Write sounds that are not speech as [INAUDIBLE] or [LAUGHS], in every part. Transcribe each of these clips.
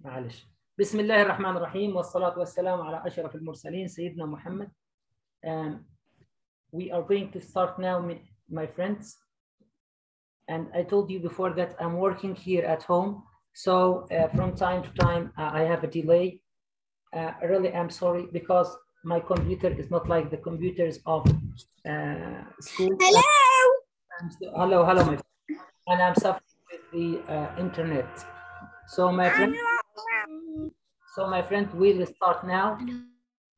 معلش بسم الله الرحمن الرحيم والصلاة والسلام على أشرف المرسلين سيدنا محمد um, we are going to start now my friends and I told you before that I'm working here at home so uh, from time to time uh, I have a delay uh, really I'm sorry because my computer is not like the computers of uh, school Hello. so, hello hello my friend. and I'm suffering with the uh, internet so my friend so my friend we will start now.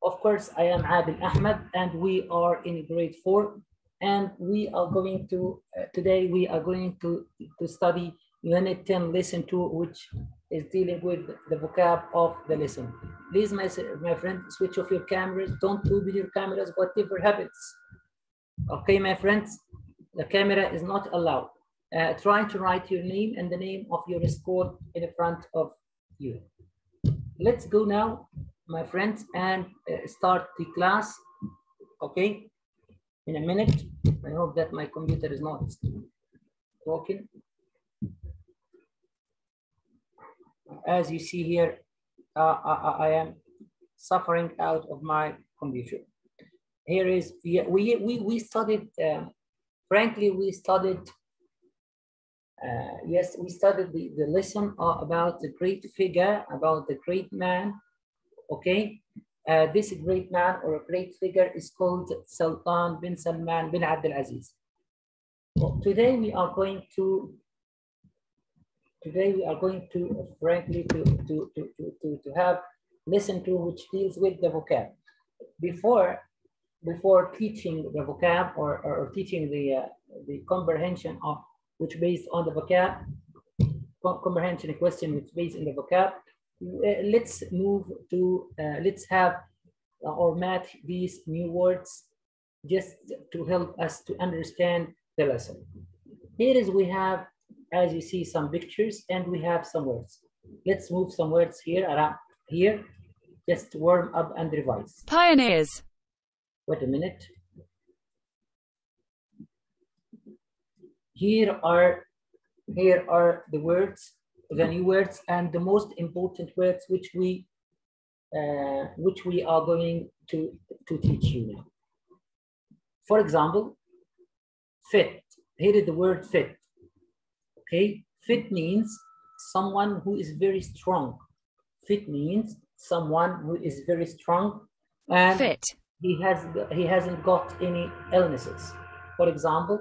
Of course I am Adil Ahmed and we are in grade four and we are going to uh, today we are going to to study unit 10 lesson 2 which is dealing with the vocab of the lesson. Please my, my friend switch off your cameras. Don't open your cameras whatever happens. Okay my friends the camera is not allowed. Uh, try to write your name and the name of your school in front of you let's go now my friends and uh, start the class okay? In a minute. I hope that my computer is not broken. As you see here uh, I, I, am suffering out of my computer. Here is we we we, studied um, frankly we studied uh, yes we studied the, the lesson uh, about the great figure about the great man okay? Uh, this great man or a great figure is called sultan bin salman bin abdul aziz. Today we are going to today we are going to frankly to to to to, to, have lesson to which deals with the vocab. Before before teaching the vocab or, or teaching the uh, the comprehension of which based on the vocab comprehension question which based in the vocab. Uh, let's move to uh, let's have uh, or match these new words just to help us to understand the lesson. Here is we have as you see some pictures and we have some words. Let's move some words here around here. Just warm up and revise. Pioneers. wait a minute here are here are the words the new words and the most important words which we uh, which we are going to to teach you now. For example fit. Here is the word fit. Okay? Fit means someone who is very strong. Fit means someone who is very strong and Fit. he has he hasn't got any illnesses. For example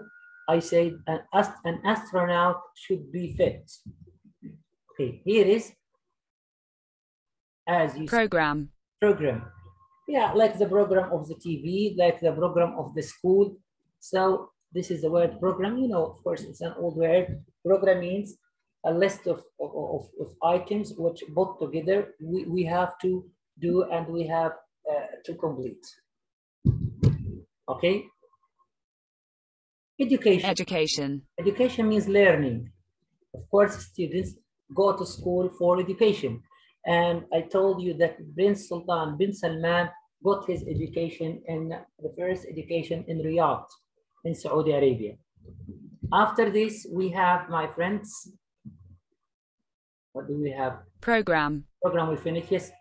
i say an, ast- an astronaut should be fit. Okay here is as you Program. program. Yeah like the program of the tv like the program of the school. So this is the word program you know of course it's an old word. Program means a list of, of, of items which put together we, we have to do and we have uh, to complete. Okay education Education. Education means learning. Of course, students go to school for education. And I told you that Prince Sultan bin Salman got his education in the first education in Riyadh, in Saudi Arabia. After this, we have my friends. What do we have? Program. Program we finish. Yes.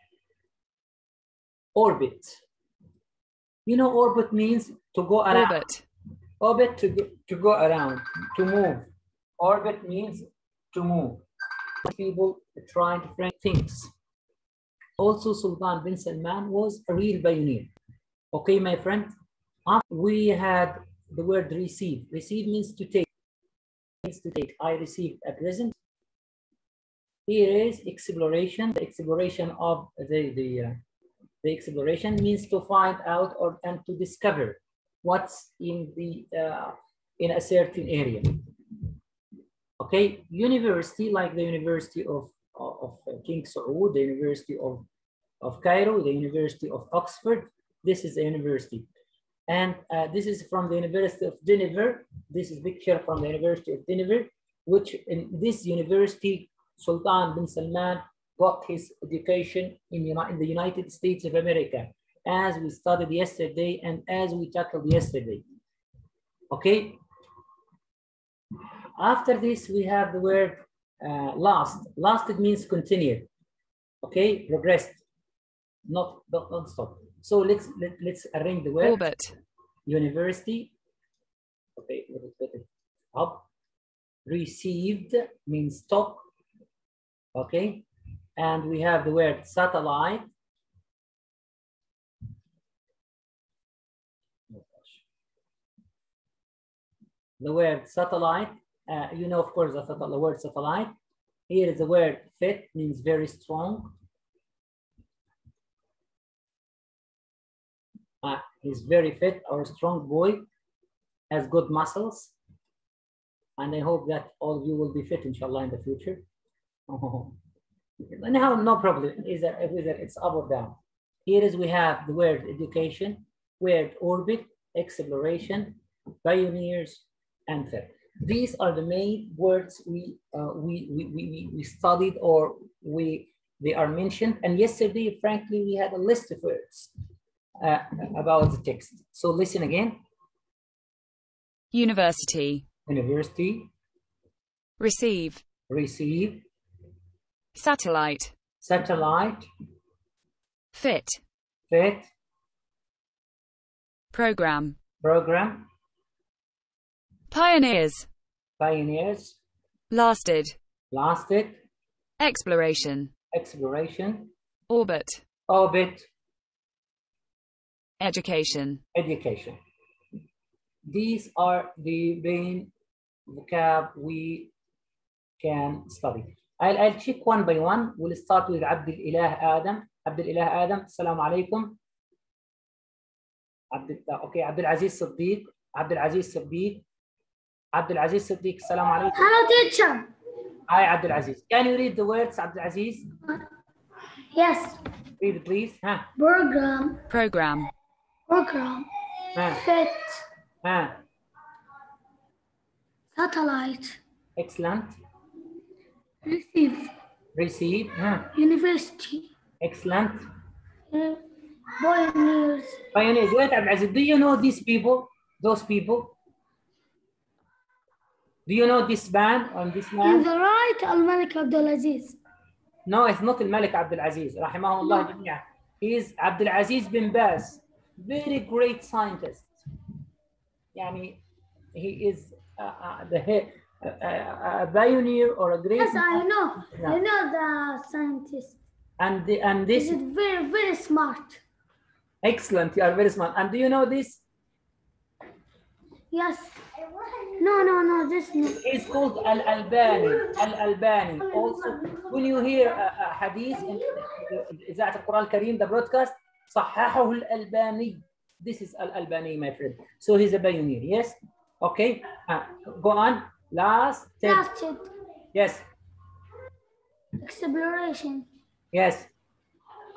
Orbit. You know, orbit means to go around Orbit. Orbit to go, to go around to move. Orbit means to move. People trying to frame things. Also sultan bin salman was a real pioneer. Okay my friend? We had the word receive. Receive means to take. Means to take. I received a present. Here is exploration. The exploration of the the uh, the exploration means to find out or and to discover what's in the uh, in a certain area. Okay, university like the University of of, King Saud, the University of of Cairo, the University of Oxford. This is a university, and uh, this is from the University of Denver. This is picture from the University of Denver, which in this university, Sultan bin Salman got his education in, in the United States of America as we studied yesterday and as we tackled yesterday. Okay. After this, we have the word uh, last. Last, it means continued. Okay, progressed. Not don't, don't stop. So let's let, let's arrange the word. Orbit. University. Okay, let us put it up. Received means top. Okay, and we have the word satellite. The word satellite, uh, you know, of course, the, the word satellite. Here is the word fit, means very strong. Uh, he's very fit or strong boy, has good muscles. And I hope that all of you will be fit, inshallah, in the future. [LAUGHS] Anyhow, no problem, either, either it's up or down. Here is we have the word education, word orbit, exploration, pioneers, third. These are the main words we, uh, we, we, we, we studied or we they are mentioned. And yesterday, frankly, we had a list of words uh, about the text. So listen again. University. University, Receive. receive, Satellite. satellite, Fit. fit, Program. program, Pioneers. Pioneers. Lasted. Blasted. Exploration. Exploration. Orbit. Orbit. Education. Education. These are the main vocab we can study. I'll, I'll check one by one. We'll start with Abdul Ilah Adam. Abdul Ilah Adam, Assalamu alaikum. Abdul, okay, Abdul Aziz Siddiq. Abdul Aziz Siddiq. Abdul Aziz Siddiq, salam alaikum. Hello, teacher. Hi, Abdul Aziz. Can you read the words, Abdul Aziz? Yes. Read, please. Program. Program. Program. Huh. Fit. Satellite. Excellent. Receive. Receive. University. Excellent. Pioneers. Pioneers. Wait, Abdul Aziz, do you know these people? Those people? Do you know this man and this In man? the right, Al Malik Abdulaziz. No, it's not الملك عبد العزيز رحمه الله جميعا. He is عبد العزيز بن باز. Very great scientist. يعني he is uh, uh, the head, uh, uh, a pioneer or a great Yes, I know. Yeah. I know the scientist. and the, and this He's very, very smart. excellent. You are very smart. And do you know this? Yes. No, no, no. This no. He's called Al Albani. Al Albani. Also, when you hear a, a hadith in إذاعة القرآن الكريم, the broadcast, صححه الألباني. This is Al Albani, my friend. So he's a pioneer. Yes. Okay. Uh, go on. Last. step. Lasted. Yes. Exploration. Yes.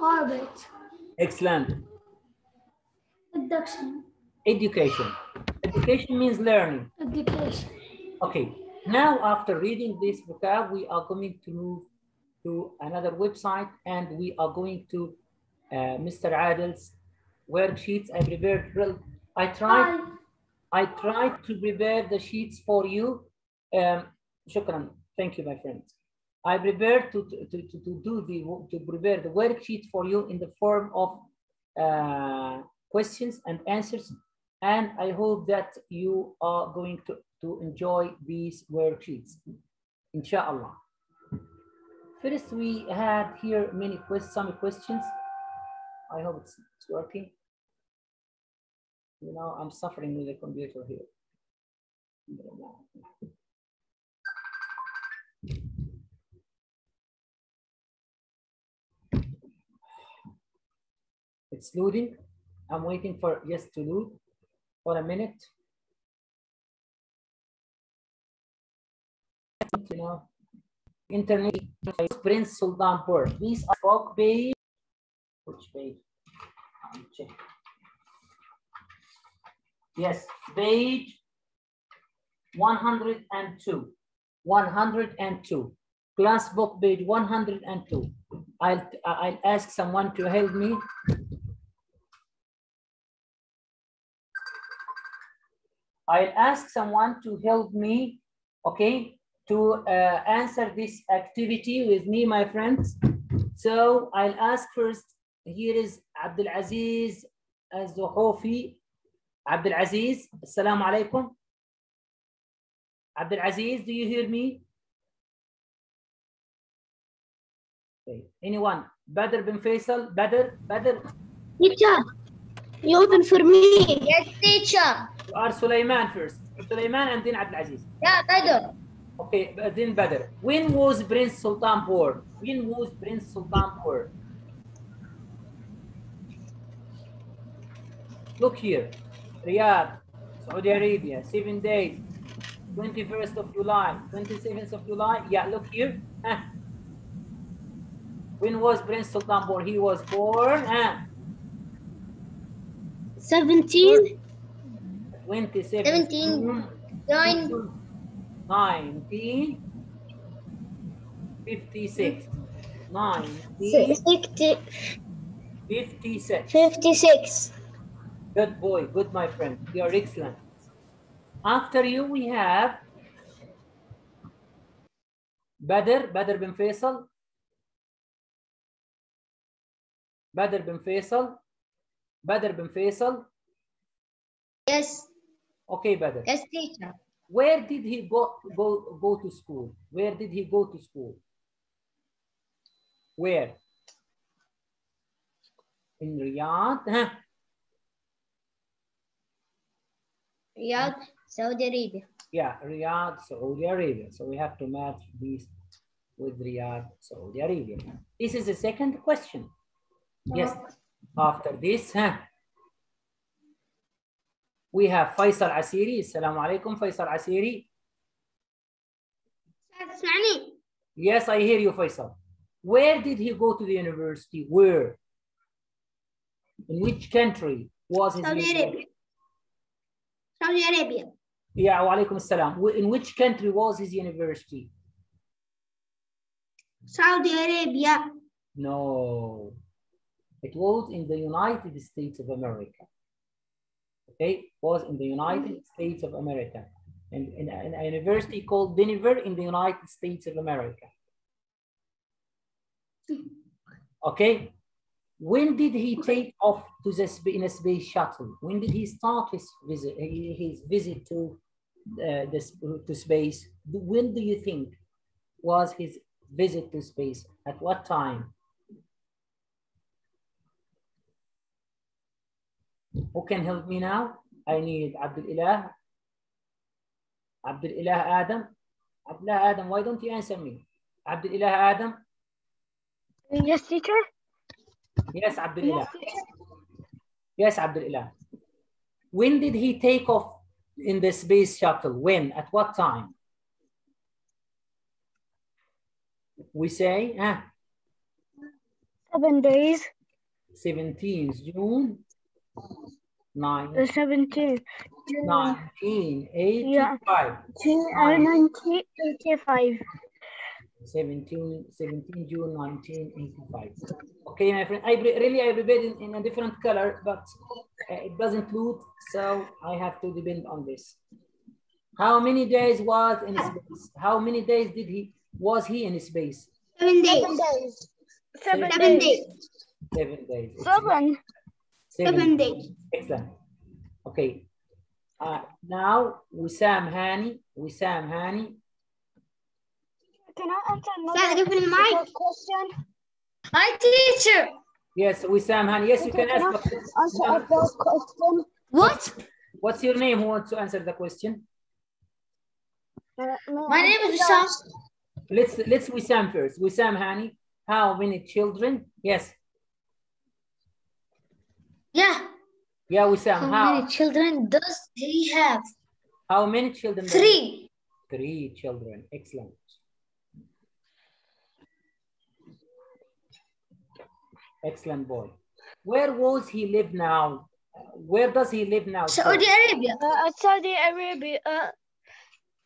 Orbit. Excellent. Abduction. Education. Education means learning. Education. Okay, now after reading this vocab, we are going to move to another website and we are going to uh, Mr. Adil's worksheets. I prepared, well, I tried, I, I tried to prepare the sheets for you. Um, shukran, thank you, my friend. I prepared to, to, to, to do the, to prepare the worksheet for you in the form of uh, questions and answers. And I hope that you are going to, to enjoy these worksheets, inshallah. First, we had here many questions, some questions. I hope it's, it's working. You know, I'm suffering with the computer here. It's loading. I'm waiting for yes to load for a minute. You know, internet Prince Sultan Port. These are book page. Which page? Check. Yes, page 102. 102. Class book page 102. I'll I'll ask someone to help me. I'll ask someone to help me, okay, to uh, answer this activity with me, my friends. So I'll ask first, here is Abdul Aziz الزحوفي عبد العزيز السلام عليكم عبد العزيز do you hear me okay. anyone Badr bin Faisal Badr Badr Teacher, you open for me. Yes, teacher. you are Sulaiman first. Sulaiman and then Abdul Aziz. Yeah, Badr. okay but then Badr. When was Prince Sultan born? When was Prince Sultan born? Look here. Riyadh Saudi Arabia seven days. 21st of July. 27th of July? Yeah look here. Huh. when was Prince Sultan born? He was born huh? 17. 27 17. Nine. 1956 60, 1956 56. Good boy, good my friend. You're excellent. After you, we have Badr, Badr bin Faisal. Badr bin Faisal. Badr bin Faisal. Yes. Okay, Badr. Yes, teacher. Where did he go, go, go to school? Where did he go to school? Where? In Riyadh? Huh? Riyadh, Saudi Arabia. Yeah, Riyadh, Saudi Arabia. So we have to match these with Riyadh, Saudi Arabia. This is the second question. Uh-huh. Yes. After this, huh? we have Faisal Asiri. Assalamu alaikum, Faisal Asiri. Yes, I hear you, Faisal. Where did he go to the university? Where? In which country was his Saudi Arabia. Saudi Arabia. Yeah, wa. In which country was his university? Saudi Arabia. No, it was in the United States of America. Okay, was in the United States of America. And in, in a university called Denver in the United States of America. Okay. When did he take off to the in a space shuttle? When did he start his visit? His visit to uh, the to space? When do you think was his visit to space? At what time? Who can help me now? I need Abdul Ilah. Abdul Ilah Adam. Abdul Ilah Adam, why don't you answer me? Abdul Ilah Adam. Yes, teacher. Yes, Abdul Ilah. Yes, Abdul Ilah. When did he take off in the space shuttle? When? At what time? We say ah, Seven days. 17th June 9, The 17th. 1985. 1985. 17, 17 June 1985. Okay, my friend, I really I prepared in, in a different color, but uh, it doesn't load, so I have to depend on this. How many days was in space? How many days did he was he in space? Seven days. Seven Seven days. Seven days. Seven. Seven days. Excellent. Okay. Uh, now Wissam Hani. Wissam Hani. Can I answer Dad, give me the mic. question? Hi, teacher. Yes, Wissam Hani. Yes, you can ask. but- Answer a first question. What? What's your name? Who wants to answer the question? My name is Wissam. Let's let's Wissam first. Wissam Hani. How many children? Yes. Yeah. Yeah, Wissam. How How many children does he have? how many children? Three. Three children. Excellent. Excellent boy. Where was he live now? Where does he live now? Saudi Arabia. Uh, Saudi Arabia. Uh,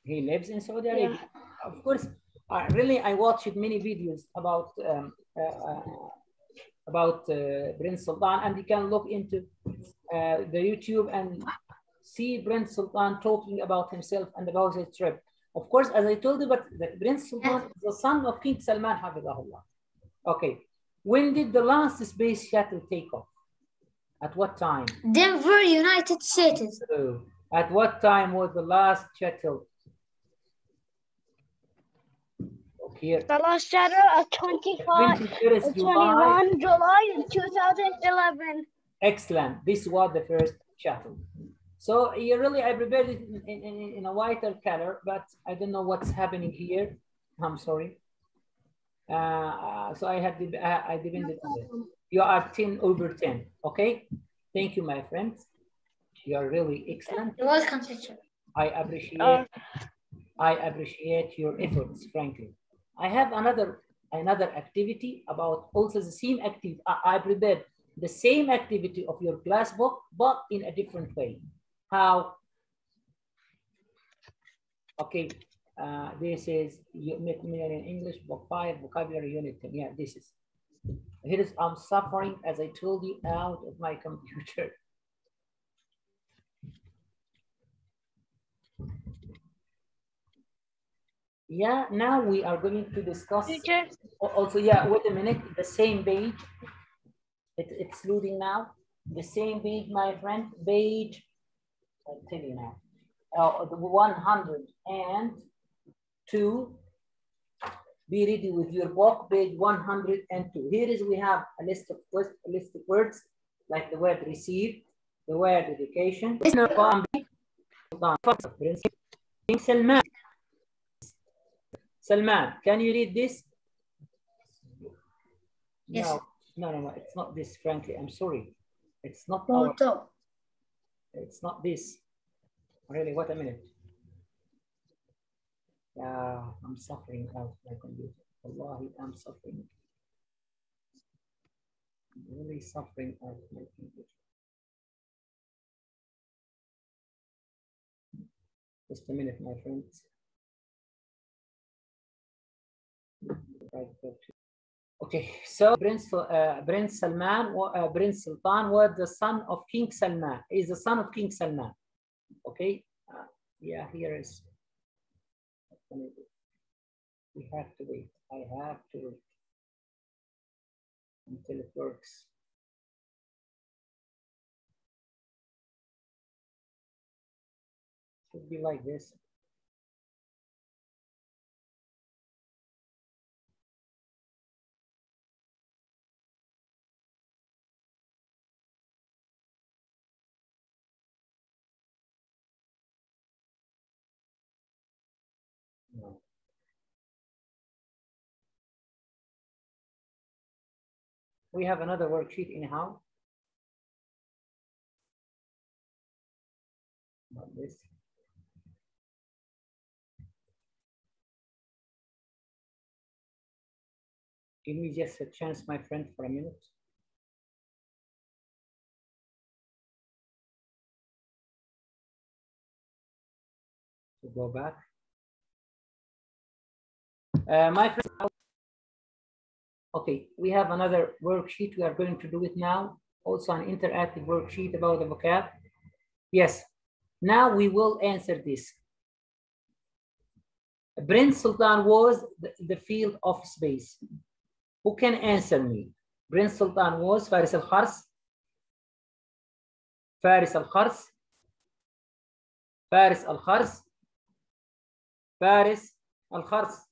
He lives in Saudi Arabia. Of course, uh, really, I watched many videos about um, uh, uh, about uh, Prince Sultan, and you can look into uh, the YouTube and see Prince Sultan talking about himself and about his trip. Of course, as I told you, but the Prince Sultan is the son of King Salman, Hafizahullah. Okay, When did the last space shuttle take off? At what time? Denver, United States. So, at what time was the last shuttle? Okay, The last shadow of 25, 21st July. 21 July in 2011. Excellent. This was the first shuttle. So you really, I prepared it in, in, in, in a whiter color, but I don't know what's happening here. I'm sorry. Uh, Uh, so I had, I I depended on it. You are 10 over 10, okay? Thank you, my friends. You are really excellent. You're welcome, teacher. I appreciate, Uh, I appreciate your efforts, frankly. I have another, another activity about also the same activity. I, I prepared the same activity of your class book, but in a different way. How? Okay, uh, this is you- Macmillan in English, book five, vocabulary unit 10. Yeah, this is. Here is, I'm suffering, as I told you, out of my [LAUGHS] computer. Yeah, now we are going to discuss. Also, yeah, wait a minute, the same page. It, it's loading now. The same page, my friend, page, I'll tell you now. Uh, the 102. Be ready with your book, page 102. Here is we have a list of words, a list of words like the word receive, the word education. Salman. Can you read this? Yes. No, no, no, no, it's not this, frankly. I'm sorry. It's not Oh, our, it's not this. Really, what a minute. Yeah, I'm suffering out my computer. Wallahi, I'm suffering. I'm really suffering out my computer. Just a minute, my friends. Okay, so Prince, uh, Prince Salman, uh, Prince Sultan was the son of King Salman. Is the son of King Salman. Okay, uh, yeah, here is. We have to wait. I have to wait until it works. Should be like this. We have another worksheet anyhow. Not this. Give me just a chance, my friend, for a minute. To go back. Uh, my friend, okay, we have another worksheet. We are going to do it now. Also an interactive worksheet about the vocab. Yes, now we will answer this. Prince Sultan was the, the field of space. Who can answer me? Prince Sultan was Faris al-Khars. Faris al-Khars. Faris al-Khars. Faris al-Khars.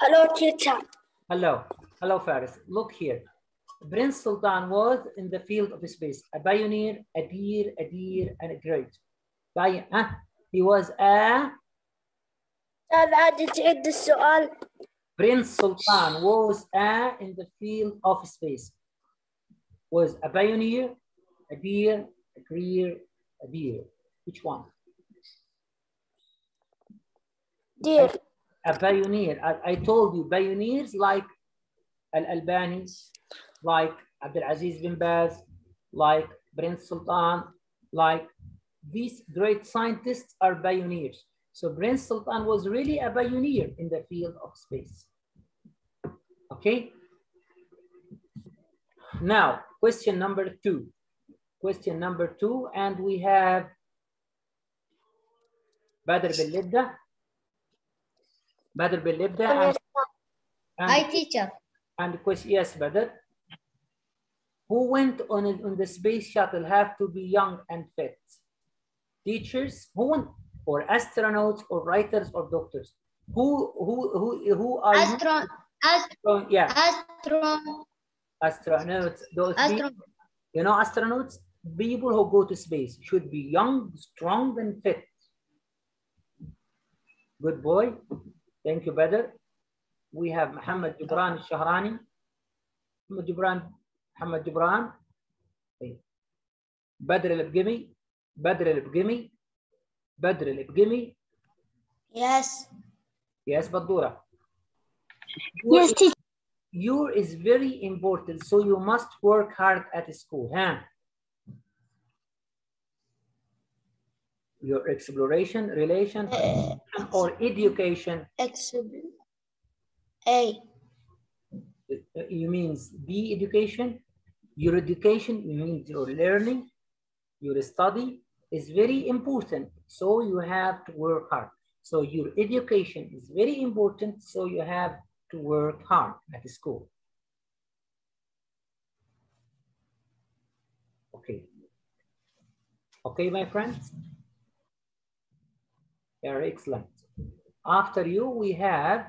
hello, teacher. Hello, hello Faris. Look here. Prince Sultan was in the field of space, a pioneer, a deer, a deer, and a great. Bi- huh? He was a هذا عادي تعيد السؤال Prince Sultan was a in the field of space. Was a pioneer, a deer, a greer, a deer. Which one? دير A pioneer. I, I told you pioneers like Al Albani, like Abdulaziz bin Baz, like Prince Sultan, like these great scientists are pioneers. So Prince Sultan was really a pioneer in the field of space. Okay. Now, question number two. Question number two, and we have Badr bin. Badr bin Libda and And, I teacher. and the question, yes, Badr. Who went on, on the space shuttle have to be young and fit? Teachers, who went, or astronauts, or writers, or doctors? Who, who, who, who are you? Astro, ast, Oh, yeah, astro, astronauts. Those astro, people, you know, astronauts, people who go to space should be young, strong, and fit. Good boy. Thank you, Badr. We have Muhammad Jubran Shahrani. Muhammad Jubran, Muhammad Jubran. Badr al-Bgimi. Badr al-Bgimi. Badr al-Bgimi. Yes. Yes, Badura. Yes, teacher. Your is very important, so you must work hard at school, huh? Your exploration, relation, Uh, or education, exhibit. A. you means B education. Your education means your learning, your study is very important. So you have to work hard. So your education is very important. So you have to work hard at school. Okay. Okay, my friends Very excellent. After you, we have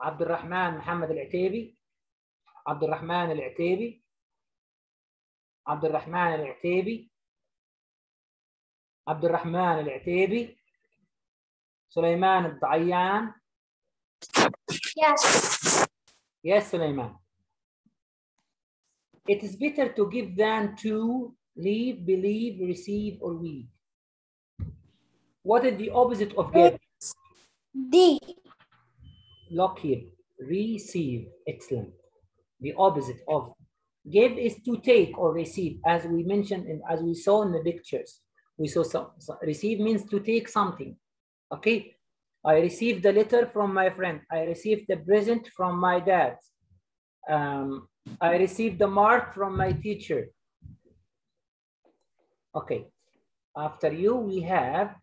عبد الرحمن محمد العتيبي عبد الرحمن العتيبي عبد الرحمن العتيبي عبد الرحمن العتيبي سليمان الضعيان Yes. Yes, Sulaiman. It is better to give than to leave, believe, receive, or weave. what is the opposite of give? D. Look here. Receive. Excellent. The opposite of give is to take or receive, as we mentioned and as we saw in the pictures. We saw some, so- receive means to take something. Okay. I received the letter from my friend. I received the present from my dad. Um, I received the mark from my teacher. Okay. After you, we have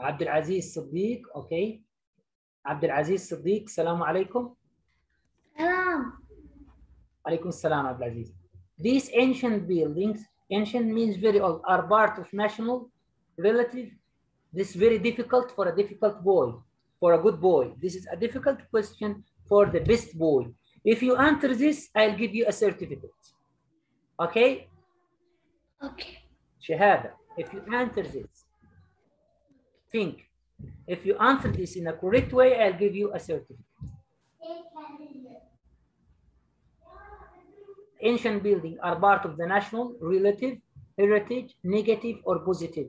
Abdul Aziz Siddiq, okay. Abdul Aziz Siddiq, Salaam alaikum. Salam. Alaikum salam, Abdul Aziz. These ancient buildings, ancient means very old, are part of national, relative. This is very difficult for a difficult boy, for a good boy. This is a difficult question for the best boy. If you answer this, I'll give you a certificate. Okay? Okay. Shahada, if you answer this think if you answer this in a correct way I'll give you a certificate ancient building are part of the national relative heritage negative or positive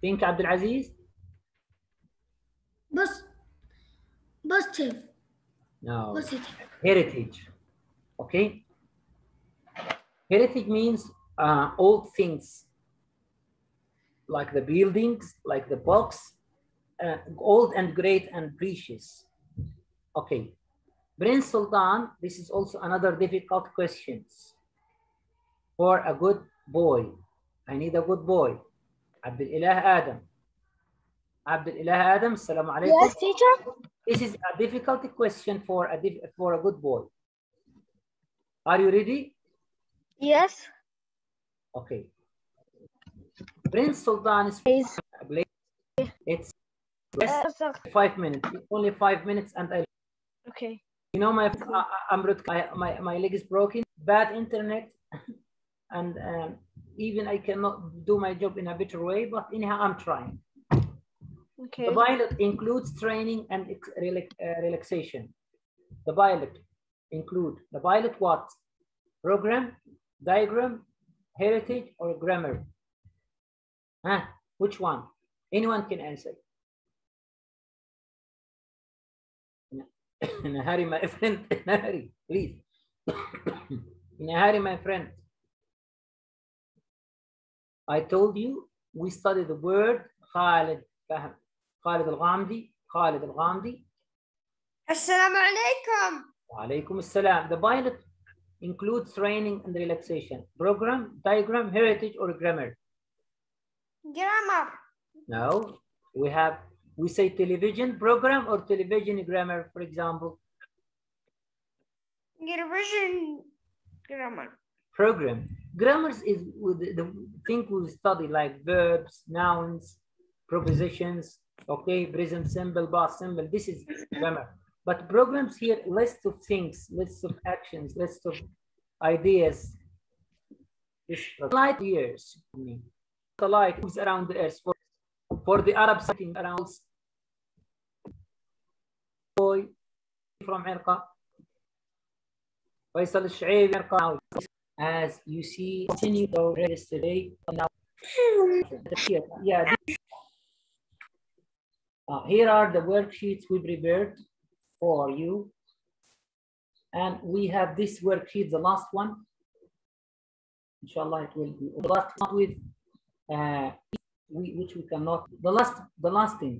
think Abdul Aziz Bus. Positive. no Positive. heritage. Okay. Heritage means uh, old things, like the buildings, like the books, uh, old and great and precious. Okay. Prince Sultan, this is also another difficult question for a good boy. I need a good boy. Abdul Ilah Adam. Abdul Ilah Adam, Assalamu alaikum. Yes, teacher. This is a difficult question for a for a good boy. Are you ready? Yes. Okay. Prince Sultan is it's Uh, five minutes. It's only five minutes, and I okay. you know my I, I'm rot- I, my my leg is broken. Bad internet, and um, even I cannot do my job in a better way. But anyhow, I'm trying. Okay. The pilot includes training and ex- relax- uh, relaxation. The pilot include the pilot what? Program, diagram, heritage or grammar? Huh? Which one? Anyone can answer. [COUGHS] Nahari, my friend. [COUGHS] Nahari, please. [COUGHS] Nahari, my friend. I told you we studied the word Khalid Fahm. Khalid Al-Ghamdi. Khalid Al-Ghamdi. Assalamu alaikum. Wa alaikum assalam. The pilot includes training and relaxation. Program, diagram, heritage, or grammar? Grammar. No, we have, we say television program or television grammar, for example, Television. Grammar. program. Grammars is the, the thing we study like verbs, nouns, prepositions, okay, present simple, past simple, this is grammar. But programs here, list of things, lists of actions, list of ideas. This light years, I mean, the light moves around the earth for, for the Arab setting around boy from Irqa. Faisal al-Shu'ayb, Irqa. As you see, continue to yesterday. Now, here, yeah. Uh, here are the worksheets we prepared for you. And we have this worksheet, the last one. Inshallah, it will be the last one with uh, we, which we cannot. The last, the last thing.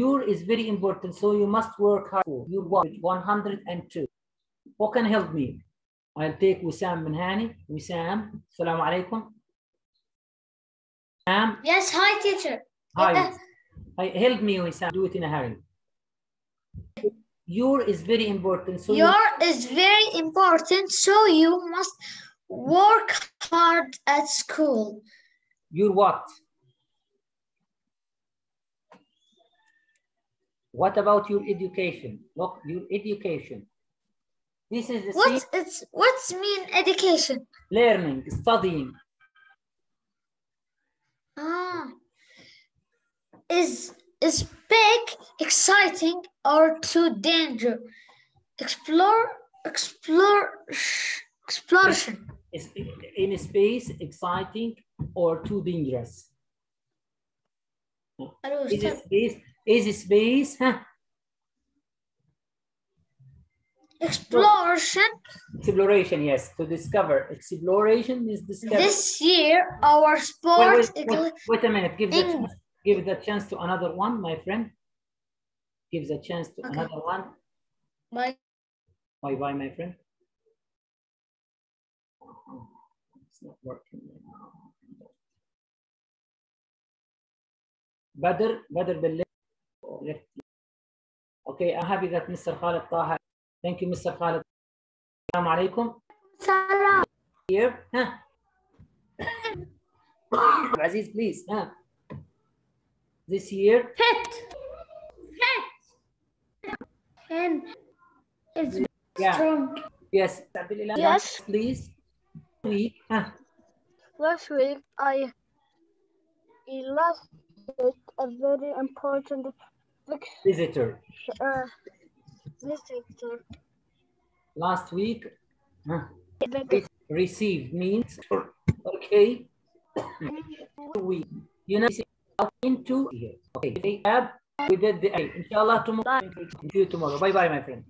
Your is very important, so you must work hard. Your watch 102. Who can help me? I'll take Wissam Minhani. Wissam, Assalamu alaikum. Wissam, Yes, hi teacher. hi. Hi, help me, Wissam. Do it in a hurry. Your is very important. So you- Your is very important, so you must work hard at school. Your what? What about your education? Look, your education. This is the same What's it's what's mean education? learning, studying. Ah, is is big, exciting, or too dangerous? Explore, explore, exploration. In space, exciting, or too dangerous? Is it space? Is space? Huh? Exploration. Exploration, yes. To discover. Exploration is discover. This year, our Wait, sports. wait, wait, wait a minute. Give the Eng- chance, give the chance to another one, my friend. Give the chance to Okay. another one. Bye. Bye bye, my friend. It's not working now. Badr, Badr Bilal. Okay, I'm happy that Mr. Khalid Taha. Thank you, Mr. Khalid. Assalamu alaikum. Salam. Here. Huh? [COUGHS] Aziz, please. Huh? This year, Fit. Fit. And it's yeah, strong. yes. Yes. Please. Week. Huh? Last week, I illustrated a very important Visitor. uh, visitor. Last week, huh? Received means okay we you know into here okay we have we did the inshallah tomorrow see you tomorrow. Bye bye my friend